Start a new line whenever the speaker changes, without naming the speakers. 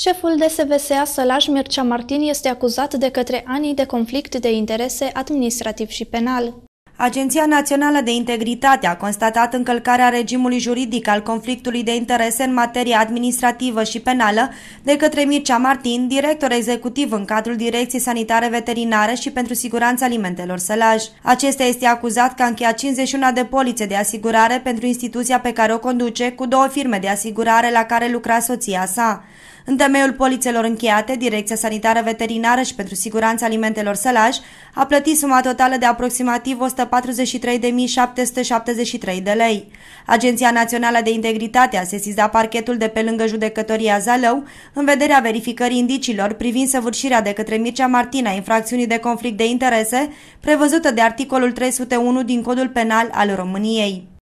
Șeful DSVSA Sălaj Mircea Martin este acuzat de către anii de conflict de interese administrativ și penal.
Agenția Națională de Integritate a constatat încălcarea regimului juridic al conflictului de interese în materie administrativă și penală de către Mircea Martin, director executiv în cadrul Direcției Sanitare Veterinare și pentru Siguranța Alimentelor Sălaj. Acesta este acuzat că a încheiat 51 de polițe de asigurare pentru instituția pe care o conduce cu două firme de asigurare la care lucra soția sa. În temeiul polițelor încheiate, Direcția Sanitară Veterinară și pentru Siguranța Alimentelor Sălaj a plătit suma totală de aproximativ 143.773 de lei. Agenția Națională de Integritate a sesizat parchetul de pe lângă judecătoria Zalău în vederea verificării indiciilor privind săvârșirea de către Mircea Martina infracțiunii de conflict de interese prevăzută de articolul 301 din Codul Penal al României.